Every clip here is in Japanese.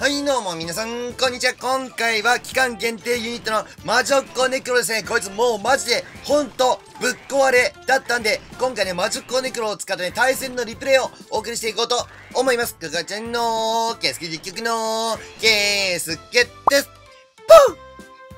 はい、どうも皆さん、こんにちは。今回は期間限定ユニットの魔女っ子ネクロですね。こいつもうマジで、ほんと、ぶっ壊れだったんで、今回ね、魔女っ子ネクロを使ってね、対戦のリプレイをお送りしていこうと思います。ガガちゃんのケースケ実曲のケースケです。ポン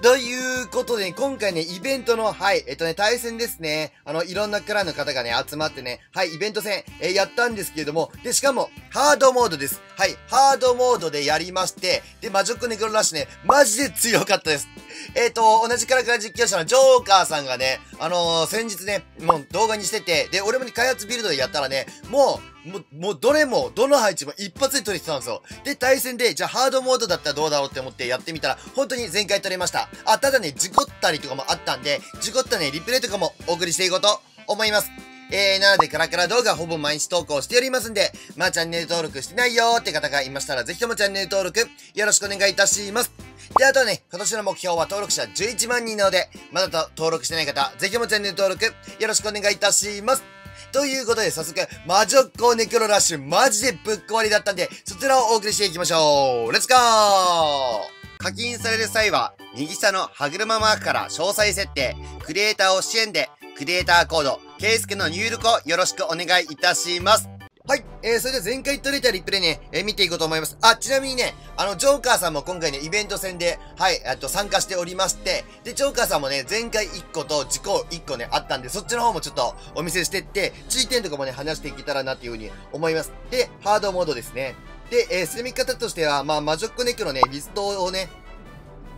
ということで、今回ね、イベントの、はい、えっとね、対戦ですね。あの、いろんなクランの方がね、集まってね、はい、イベント戦、えーやったんですけれども、で、しかも、ハードモードです。はい、ハードモードでやりまして、で、マジョックネクロラッシュね、マジで強かったです。えっ、と、同じカラカラ実況者のジョーカーさんがね、あのー先日ね、もう動画にしてて、で、俺もね、開発ビルドでやったらね、もう、もう、もうどれも、どの配置も一発で取れてたんですよ。で、対戦で、じゃあハードモードだったらどうだろうって思ってやってみたら、本当に全開取れました。あ、ただね、事故ったりとかもあったんで、事故ったね、リプレイとかもお送りしていこうと思います。えー、なので、カラカラ動画ほぼ毎日投稿しておりますんで、まあ、チャンネル登録してないよーって方がいましたら、ぜひともチャンネル登録、よろしくお願いいたします。で、あとはね、今年の目標は登録者11万人なので、まだと登録してない方、ぜひともチャンネル登録、よろしくお願いいたします。ということで、早速、魔女っ子ネクロラッシュ、マジでぶっ壊りだったんで、そちらをお送りしていきましょうレッツゴー課金される際は、右下の歯車マークから詳細設定、クリエイターを支援で、クリエイターコード、ケイスケの入力をよろしくお願いいたします。はい。えー、それでは前回取れたリプレイね、えー見ていこうと思います。あ、ちなみにね、あの、ジョーカーさんも今回ね、イベント戦で、はい、えっと、参加しておりまして、で、ジョーカーさんもね、前回1個と事故1個ね、あったんで、そっちの方もちょっとお見せしてって、注意点とかもね、話していけたらなっていうふうに思います。で、ハードモードですね。で、えー、進み方としては、まあ、魔女っ子ネクロね、ビズトをね、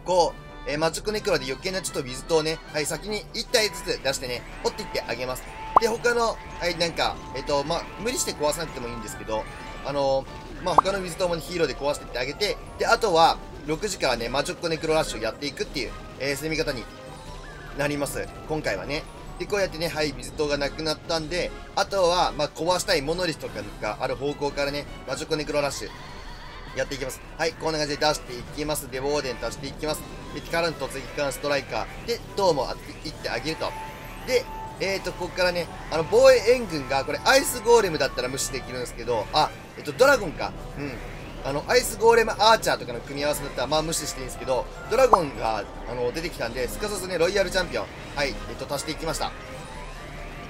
こう、えー、マジックネクロで余計なちょっと水とね、はい、先に1体ずつ出してね、掘っていってあげます。で、他の、はい、なんか、えっ、と、まあ、無理して壊さなくてもいいんですけど、あのーまあ、他の水ともにヒーローで壊していってあげて、で、あとは、6時からね、マジョックネクロラッシュをやっていくっていう、えー、進み方になります。今回はね。で、こうやってね、はい、水塔がなくなったんで、あとは、まあ、壊したいモノリスとかがある方向からね、マジョックネクロラッシュ、やっていきます。はい、こんな感じで出していきます。で、ウォーデン足していきます。で、カラン突撃艦ストライカー。で、ドームを当てていってあげると。で、えーと、ここからね、あの、防衛援軍が、これ、アイスゴーレムだったら無視できるんですけど、あ、えっと、ドラゴンか。うん。あの、アイスゴーレムアーチャーとかの組み合わせだったら、まあ無視していいんですけど、ドラゴンが、あの、出てきたんで、すかさずね、ロイヤルチャンピオン、はい、えっと、足していきました。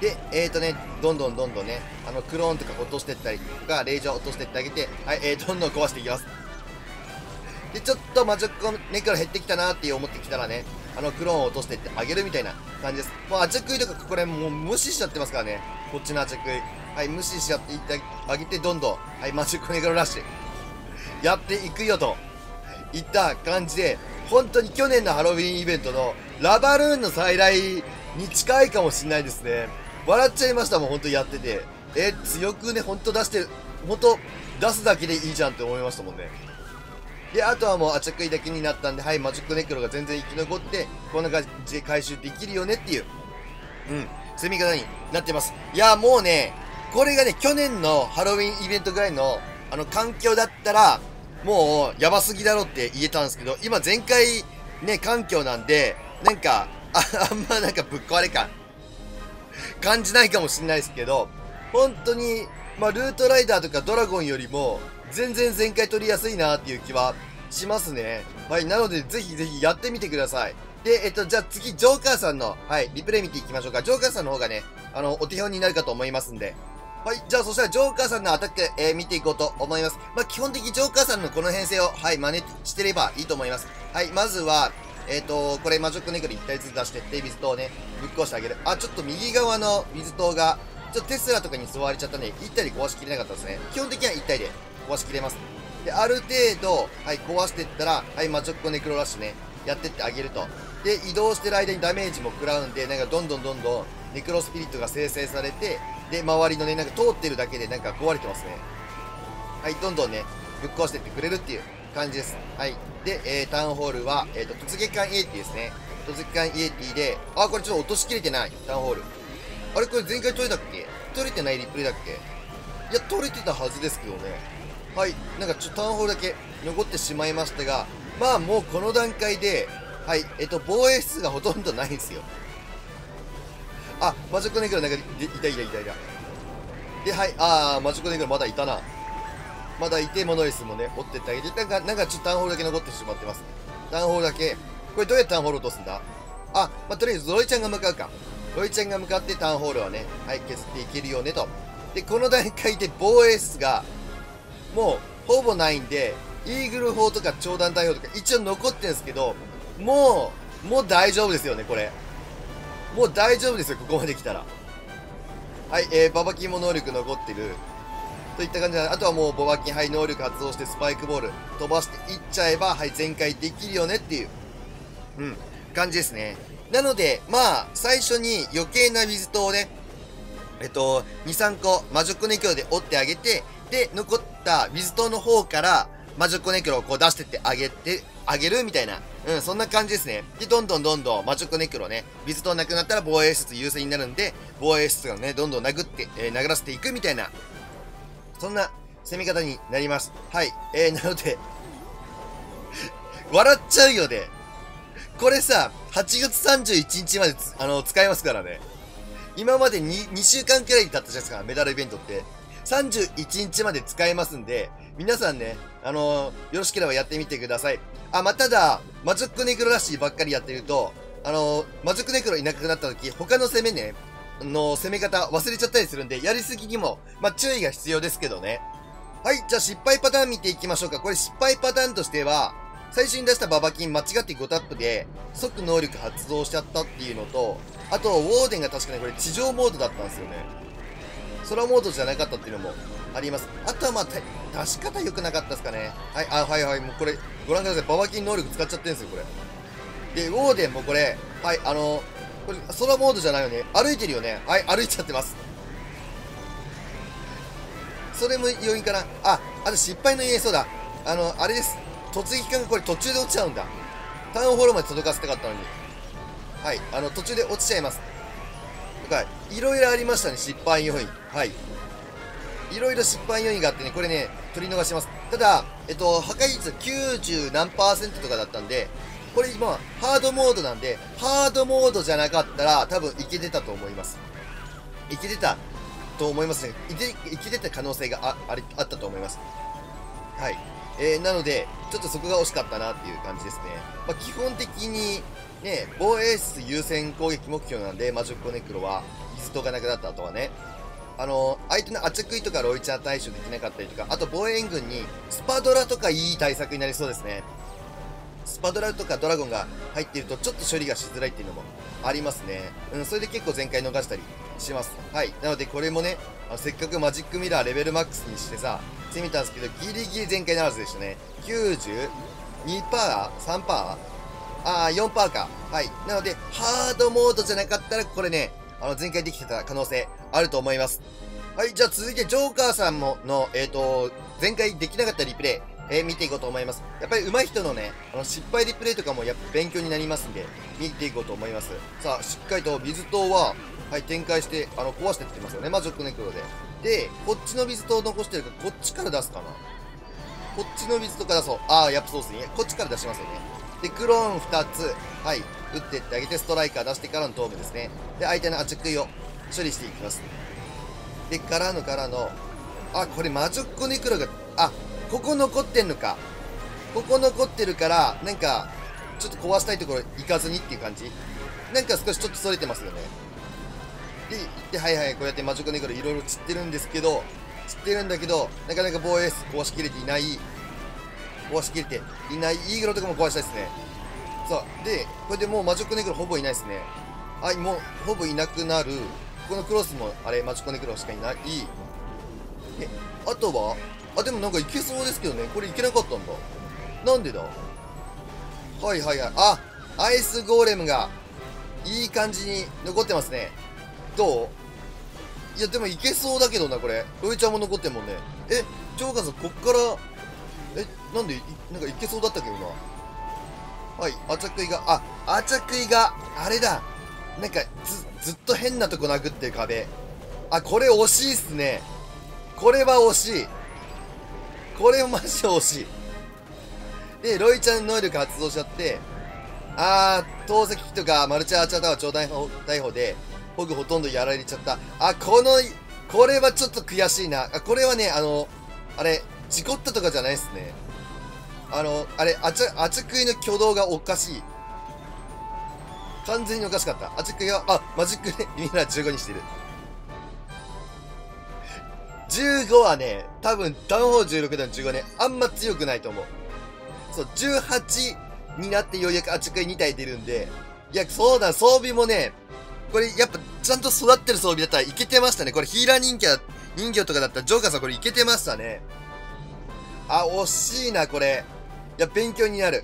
で、えーとね、どんどんどんどんね、あの、クローンとか落としてったりとか、レイジャー落としてってあげて、はい、えー、どんどん壊していきます。で、ちょっとマジョックネクロ減ってきたなって思ってきたらね、あの、クローンを落としてってあげるみたいな感じです。もう、アチャクイとかこれもう無視しちゃってますからね。こっちのアチャクイ。はい、無視しちゃっていってあげて、どんどん、はい、マジックネクロラッシュ、やっていくよと、いった感じで、本当に去年のハロウィンイベントのラバルーンの再来に近いかもしれないですね。笑っちゃいましたもん、本当やってて。え、強くね、本当出して、本当出すだけでいいじゃんって思いましたもんね。で、あとはもう、アチャクイだけになったんで、はい、マジックネクロが全然生き残って、こんな感じで回収できるよねっていう、うん、積み方になってます。いや、もうね、これがね、去年のハロウィンイベントぐらいの、あの、環境だったら、もう、やばすぎだろって言えたんですけど、今、前回、ね、環境なんで、なんか、ああんまなんかぶっ壊れ感、感じないかもしれないですけど、本当に、まあ、ルートライダーとかドラゴンよりも、全然全開取りやすいなっていう気はしますね。はい、なので、ぜひぜひやってみてください。で、えっと、じゃあ次、ジョーカーさんの、はい、リプレイ見ていきましょうか。ジョーカーさんの方がね、あの、お手本になるかと思いますんで。はい、じゃあそしたらジョーカーさんのアタック、えー見ていこうと思います。まあ、基本的にジョーカーさんのこの編成を、はい、真似してればいいと思います。はい、まずは、えっ、と、これマジョックネクル1体ずつ出してって、水塔をね、ぶっ壊してあげる。あ、ちょっと右側の水塔が、ちょっとテスラとかに座われちゃったんで、1体で壊しきれなかったですね。基本的には1体で壊しきれます。で、ある程度、はい、壊していったら、はい、マジョックネクロラッシュね、やってってあげると。で、移動してる間にダメージも食らうんで、なんかどんどんどんどん、ネクロスピリットが生成されて、で、周りのね、なんか通ってるだけでなんか壊れてますね。はい、どんどんね、ぶっ壊してってくれるっていう感じです。はい。で、えー、タウンホールは、えっ、と、突撃艦イエティですね。突撃艦イエティで、あ、これちょっと落としきれてない、タウンホール。あれこれ前回取れたっけ？取れてないリプレイだっけ？いや、取れてたはずですけどね。はい。なんかちょっとタウンホールだけ残ってしまいましたが、まあもうこの段階で、はい、えっと、防衛室がほとんどないんですよ。あ、マジックネクロなんか、いたいたいたいた。で、はい、あー、マジックネクロまだいたな。まだいてモノリスもね、追ってってあげて、なんか、なんかちょっとタウンホールだけ残ってしまってます。タウンホールだけ。これどうやってタウンホール落とすんだ？あ、まあ、とりあえずロイちゃんが向かうか。ロイちゃんが向かってタウンホールはね、はい、削っていけるよねと。で、この段階で防衛室が、もう、ほぼないんで、イーグル砲とか長弾大砲とか一応残ってるんですけど、もう、もう大丈夫ですよね、これ。もう大丈夫ですよ、ここまで来たら。はい、えー、ババキンも能力残ってる。といった感じで、あとはもうボバキン、はい、能力発動してスパイクボール飛ばしていっちゃえば、はい、全開できるよねっていう、うん、感じですね。なので、まあ、最初に余計な水灯をね、えっと、2、3個、魔女コネクロで折ってあげて、で、残った水灯の方から、魔女コネクロをこう出してってあげて、あげるみたいな。うん、そんな感じですね。で、どんどんどんどん魔女コネクロね、水灯なくなったら防衛室優勢になるんで、防衛室がね、どんどん殴って、えー、殴らせていくみたいな、そんな攻め方になります。はい。えー、なので笑っちゃうよね。これさ、8月31日まであの、使えますからね。今まで 2, 2週間くらい経ったじゃないですか、メダルイベントって。31日まで使えますんで、皆さんね、あのー、よろしければやってみてください。あ、まあ、ただ、マジックネクロらしいばっかりやってると、あのー、マジックネクロいなくなった時、他の攻めね、の攻め方忘れちゃったりするんで、やりすぎにも、まあ、注意が必要ですけどね。はい、じゃあ失敗パターン見ていきましょうか。これ失敗パターンとしては、最初に出したババキン間違って5タップで即能力発動しちゃったっていうのと、あと、ウォーデンが確かにこれ地上モードだったんですよね。空モードじゃなかったっていうのもあります。あとはまあ、出し方良くなかったですかね。はい、あ、はいはい、もうこれ、ご覧ください。ババキン能力使っちゃってるんですよ、これ。で、ウォーデンもこれ、はい、あの、これ、空モードじゃないよね。歩いてるよね。はい、歩いちゃってます。それも要因かな。あ、あと失敗の言えそうだ。あの、あれです。突撃艦がこれ途中で落ちちゃうんだ。タウンホールまで届かせたかったのに。はい、あの、途中で落ちちゃいます。はい、いろいろありましたね、失敗要因。はい。いろいろ失敗要因があってね、これね、取り逃します。ただ、えっと、破壊率90何パーセントとかだったんで、これ今、ハードモードなんで、ハードモードじゃなかったら、多分いけてたと思います。いけてたと思いますね。いけ、いけてた可能性があ、あ、あったと思います。はい。えー、なので、ちょっとそこが惜しかったなっていう感じですね。まあ、基本的に、ね、防衛室優先攻撃目標なんで、マジョッコネクロは、水戸がなくなった後はね、あの、相手のアチャクイとかロイチャー対処できなかったりとか、あと防衛軍にスパドラとかいい対策になりそうですね。スパドラとかドラゴンが入っているとちょっと処理がしづらいっていうのもありますね。うん、それで結構全開逃したりします。はい。なのでこれもね、あせっかくマジックミラーレベルマックスにしてさ、攻めたんですけど、ギリギリ全開ならずでしたね。92%?3%? あー、4%か。はい。なので、ハードモードじゃなかったら、これね、あの、全開できてた可能性あると思います。はい。じゃあ続いて、ジョーカーさんも、の、えっ、ー、と、全開できなかったリプレイ。えー、見ていこうと思います。やっぱり上手い人のね、あの失敗リプレイとかもやっぱ勉強になりますんで、見ていこうと思います。さあ、しっかりと水塔は、はい、展開して、あの、壊してってますよね、マジョックネクロで。で、こっちの水塔を残してるから、こっちから出すかな。こっちの水とか出そう。ああ、やっぱそうですね。こっちから出しますよね。で、クローン2つ、はい、打ってってあげて、ストライカー出してからの頭部ですね。で、相手のアチクイを処理していきます。で、からのからの、あ、これマジョックネクロが、あ、ここ残ってんのか。ここ残ってるから、なんか、ちょっと壊したいところ行かずにっていう感じ。なんか少しちょっと逸れてますよね。で、で、はいはい、こうやって魔女ネクロいろいろ散ってるんですけど、散ってるんだけど、なかなか防衛室壊しきれていない。壊しきれていない。イーグロとかも壊したいですね。さあ、で、これでもう魔女ネクロほぼいないですね。はい、もう、ほぼいなくなる。このクロスも、あれ、魔女ネクロしかいない。え、あとは、あ、でもなんかいけそうですけどね。これいけなかったんだ。なんでだ？はいはいはい。あ、アイスゴーレムが、いい感じに残ってますね。どう？いや、でもいけそうだけどな、これ。ロイちゃんも残ってんもんね。え、ジョーカーさん、こっから、え、なんで、なんかいけそうだったけどな。はい、アチャクイが、あ、アチャクイが、あれだ。なんか、ず、ずっと変なとこ殴ってる壁。あ、これ惜しいっすね。これは惜しい。これマジ惜しい。で、ロイちゃん能力発動しちゃって、あー、投石機とかマルチアーチャータワー超大大砲で、僕ほとんどやられちゃった。あ、この、これはちょっと悔しいな。あ、これはね、あの、あれ、事故ったとかじゃないっすね。あの、あれ、あちゃ、あち食いの挙動がおかしい。完全におかしかった。あち食いは、あ、マジックね、みんな15にしてる。15はね、多分、ダウンホール16での15ね、あんま強くないと思う。そう、18になってようやくあち食い2体出るんで、いや、そうだ、装備もね、これやっぱちゃんと育ってる装備だったらいけてましたね。これヒーラー人形、人形とかだったらジョーカーさんこれいけてましたね。あ、惜しいな、これ。いや、勉強になる。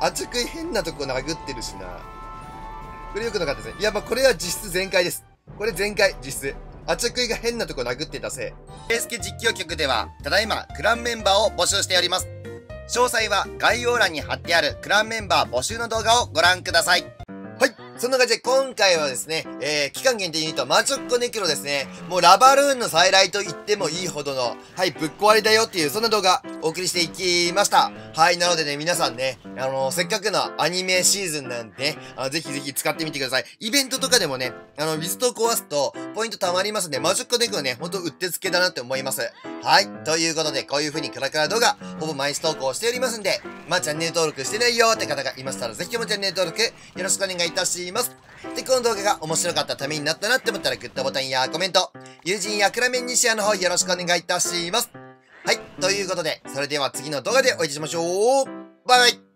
あちくい変なとこ殴ってるしな。これ良くなかったですね。いや、まあ、これは実質全開です。これ全開、実質。あちくいが変なとこ殴ってたせい。ケイスケ実況局では、ただいま、クランメンバーを募集しております。詳細は概要欄に貼ってあるクランメンバー募集の動画をご覧ください。そんな感じで今回はですね、えー、期間限定ユニットマジョッコネクロですね。もうラバルーンの再来と言ってもいいほどの、はい、ぶっ壊れだよっていう、そんな動画お送りしていきました。はい、なのでね、皆さんね、あのー、せっかくのアニメシーズンなんで、あのぜひぜひ使ってみてください。イベントとかでもね、あの、水と壊すと、ポイント貯まりますんで、マジョッコネクロね、ほんとうってつけだなって思います。はい。ということで、こういう風にカラカラ動画、ほぼ毎日投稿しておりますんで、まあ、チャンネル登録してないよって方がいましたら、ぜひともチャンネル登録、よろしくお願いいたしいます。で、この動画が面白かったためになったなって思ったら、グッドボタンやコメント、友人やクラメンにシェアの方よろしくお願いいたします。はい。ということで、それでは次の動画でお会いしましょう。バイバイ